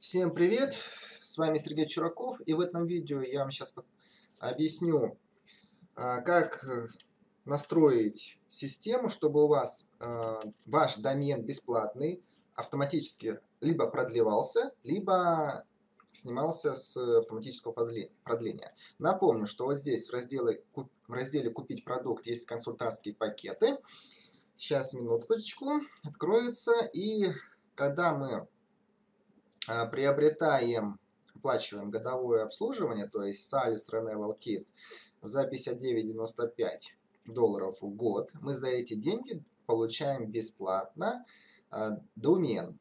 Всем привет! С вами Сергей Чураков и в этом видео я вам сейчас объясню, а, как э, настроить систему, чтобы у вас а, ваш домен бесплатный автоматически либо продлевался, либо снимался с автоматического продления. Напомню, что вот здесь в разделе, в разделе «Купить продукт» есть консультантские пакеты. Сейчас, минуточку, откроется. И когда мы приобретаем, оплачиваем годовое обслуживание, то есть Salis Renewal Kit за 59,95 долларов в год, мы за эти деньги получаем бесплатно а, домен,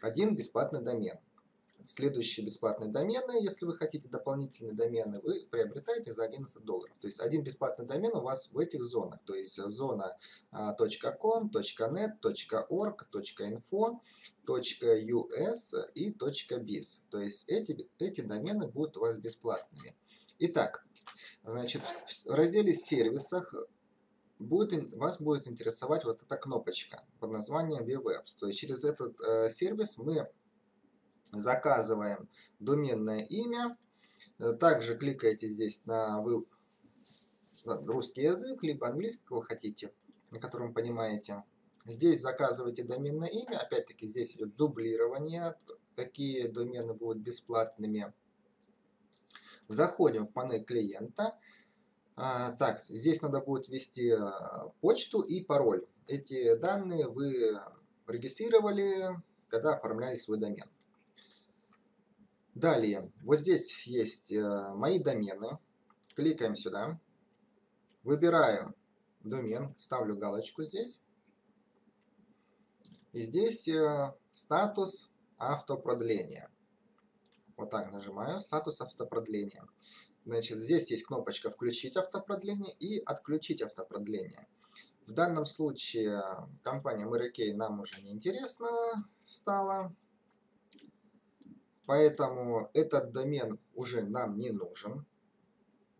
один бесплатный домен. Следующие бесплатные домены, если вы хотите дополнительные домены, вы приобретаете за 11 долларов. То есть один бесплатный домен у вас в этих зонах. То есть зона .com, .net, .org, .info, .us и .biz. То есть эти, эти домены будут у вас бесплатными. Итак, значит, в разделе «Сервисах» будет, вас будет интересовать вот эта кнопочка под названием VWebs. То есть через этот э, сервис мы заказываем доменное имя. Э, также кликаете здесь на, вы, русский язык, либо английский, как вы хотите, на котором понимаете. Здесь заказываете доменное имя. Опять-таки здесь идет дублирование, какие домены будут бесплатными. Заходим в панель клиента. А, так, здесь надо будет ввести а, почту и пароль. Эти данные вы регистрировали, когда оформляли свой домен. Далее, вот здесь есть э, мои домены. Кликаем сюда. Выбираю домен, ставлю галочку здесь. И здесь э, статус автопродления. Вот так нажимаю, статус автопродления. Значит, здесь есть кнопочка «Включить автопродление» и «Отключить автопродление». В данном случае компания Mary нам уже не интересна стала, Поэтому этот домен уже нам не нужен.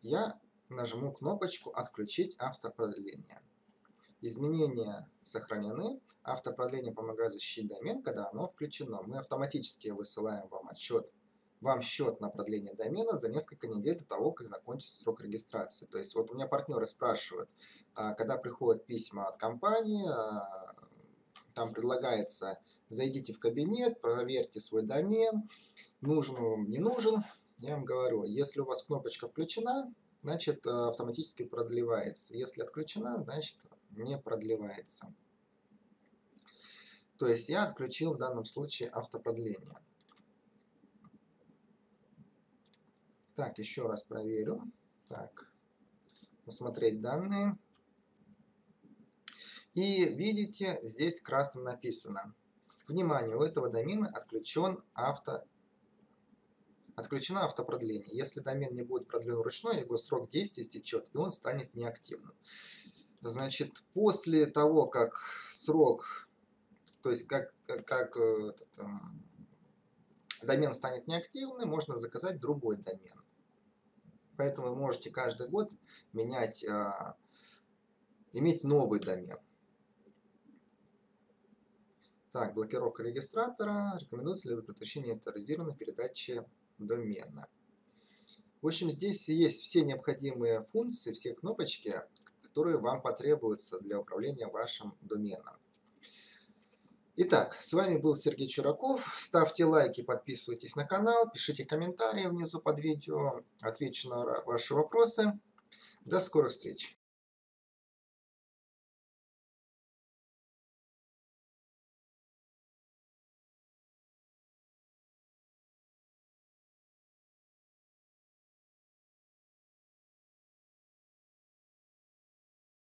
Я нажму кнопочку «Отключить автопродление». Изменения сохранены. Автопродление помогает защитить домен, когда оно включено. Мы автоматически высылаем вам отчет, вам счет на продление домена за несколько недель до того, как закончится срок регистрации. То есть вот у меня партнеры спрашивают, а, когда приходят письма от компании, а, там предлагается, зайдите в кабинет, проверьте свой домен, нужен вам, не нужен. Я вам говорю, если у вас кнопочка включена, значит э, автоматически продлевается. Если отключена, значит не продлевается. То есть я отключил в данном случае автопродление. Так, еще раз проверю. Так, посмотреть данные. И видите, здесь красным написано. Внимание, у этого домена отключен авто Отключено автопродление. Если домен не будет продлен вручную, его срок действия истечет, и он станет неактивным. Значит, после того, как срок, то есть как, как, как э, этот, э, домен станет неактивным, можно заказать другой домен. Поэтому вы можете каждый год менять, э, иметь новый домен. Так, блокировка регистратора. Рекомендуется ли предотвращение авторизированной передачи домена. В общем, здесь есть все необходимые функции, все кнопочки, которые вам потребуются для управления вашим доменом. Итак, с вами был Сергей Чураков. Ставьте лайки, подписывайтесь на канал, пишите комментарии внизу под видео, отвечу на ваши вопросы. До скорых встреч!